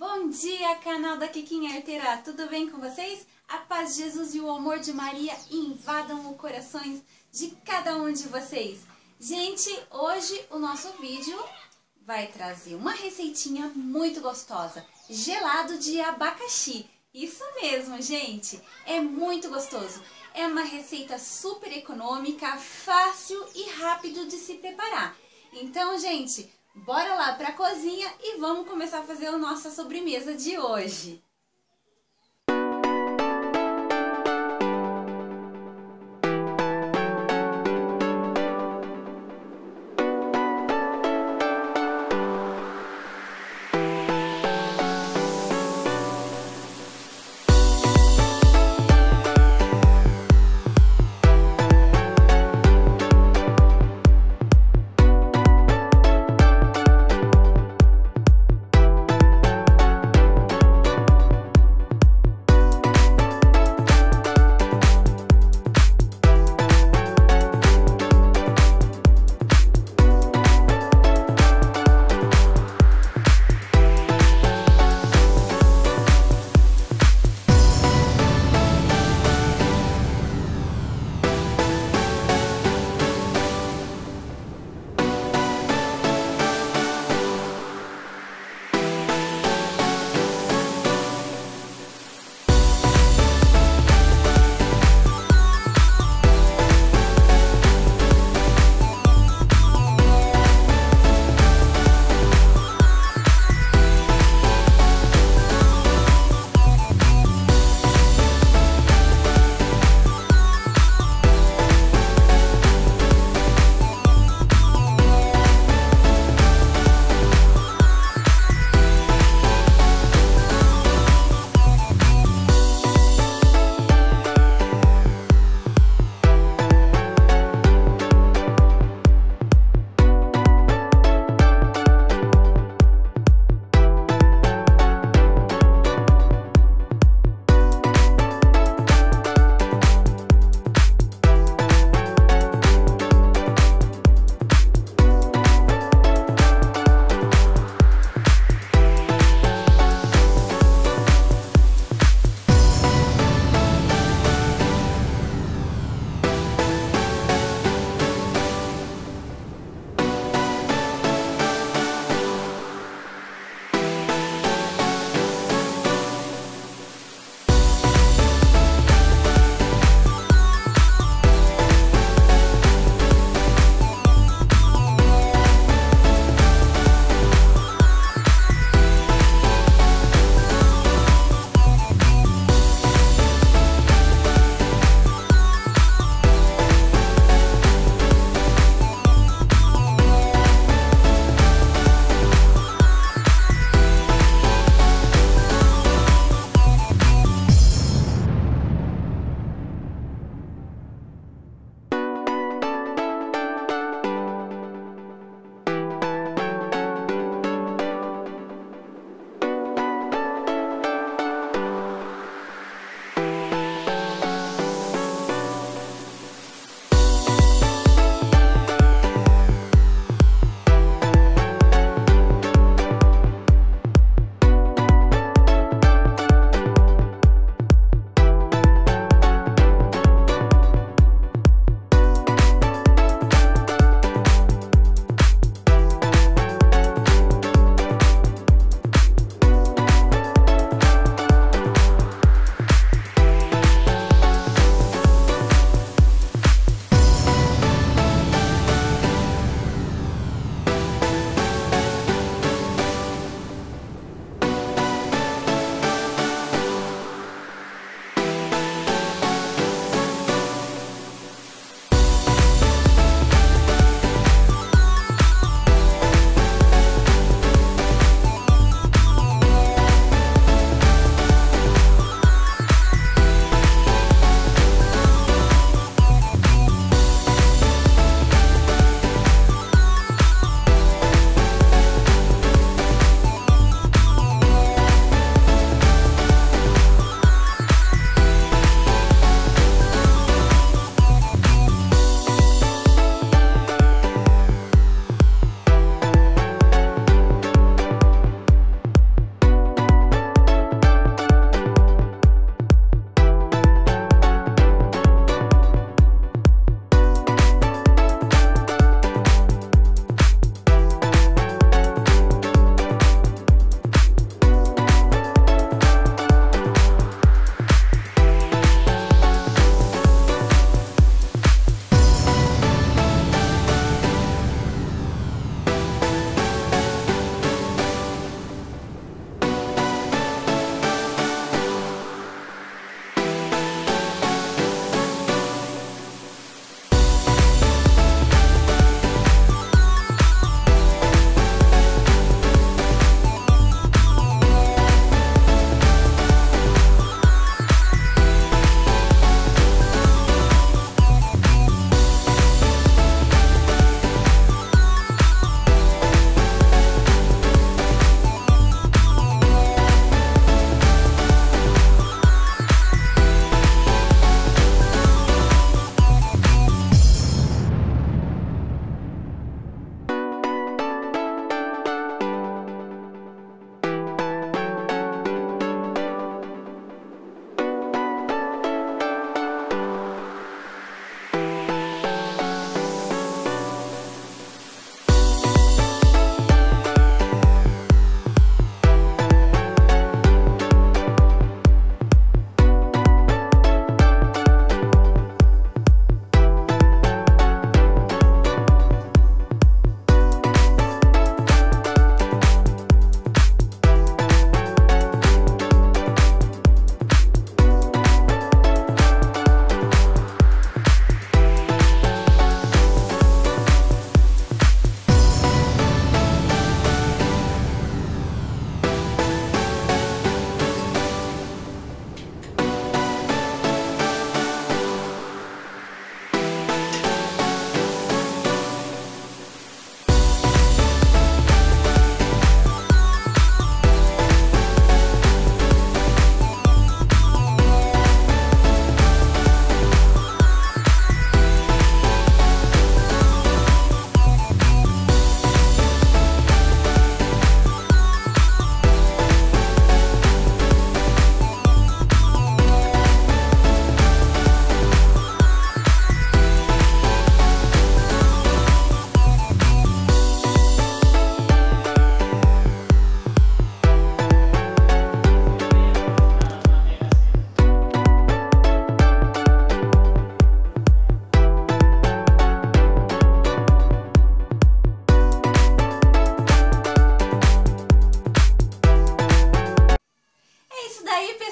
Bom dia, canal da Kikinha Arteira! Tudo bem com vocês? A paz de Jesus e o amor de Maria invadam os corações de cada um de vocês. Gente, hoje o nosso vídeo vai trazer uma receitinha muito gostosa, gelado de abacaxi. Isso mesmo, gente, é muito gostoso. É uma receita super econômica, fácil e rápido de se preparar. Então, gente, bora lá para a cozinha e vamos começar a fazer a nossa sobremesa de hoje.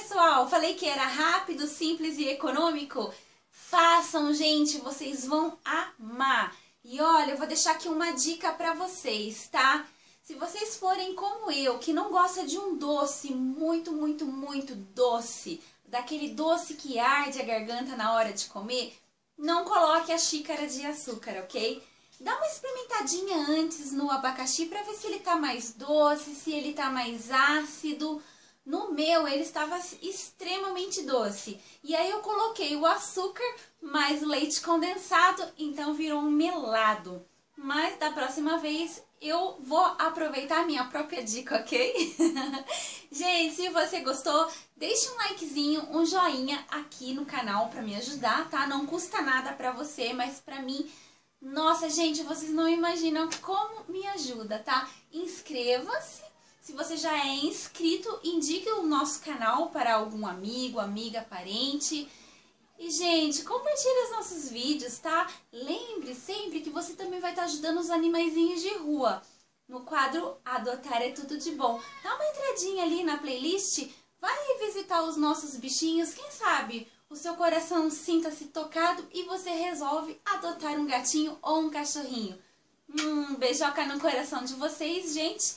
Pessoal, falei que era rápido, simples e econômico? Façam, gente, vocês vão amar. E olha, eu vou deixar aqui uma dica para vocês, tá? Se vocês forem como eu, que não gosta de um doce muito, muito, muito doce, daquele doce que arde a garganta na hora de comer, não coloque a xícara de açúcar, ok? Dá uma experimentadinha antes no abacaxi para ver se ele tá mais doce, se ele tá mais ácido. No meu, ele estava extremamente doce. E aí eu coloquei o açúcar mais o leite condensado, então virou um melado. Mas da próxima vez eu vou aproveitar a minha própria dica, ok? Gente, se você gostou, deixe um likezinho, um joinha aqui no canal para me ajudar, tá? Não custa nada para você, mas para mim, nossa, gente, vocês não imaginam como me ajuda, tá? Inscreva-se. Se você já é inscrito, indique o nosso canal para algum amigo, amiga, parente. E, gente, compartilhe os nossos vídeos, tá? Lembre sempre que você também vai estar ajudando os animaizinhos de rua. No quadro Adotar é Tudo de Bom. Dá uma entradinha ali na playlist, vai visitar os nossos bichinhos, quem sabe o seu coração sinta-se tocado e você resolve adotar um gatinho ou um cachorrinho. Um beijoca no coração de vocês, gente,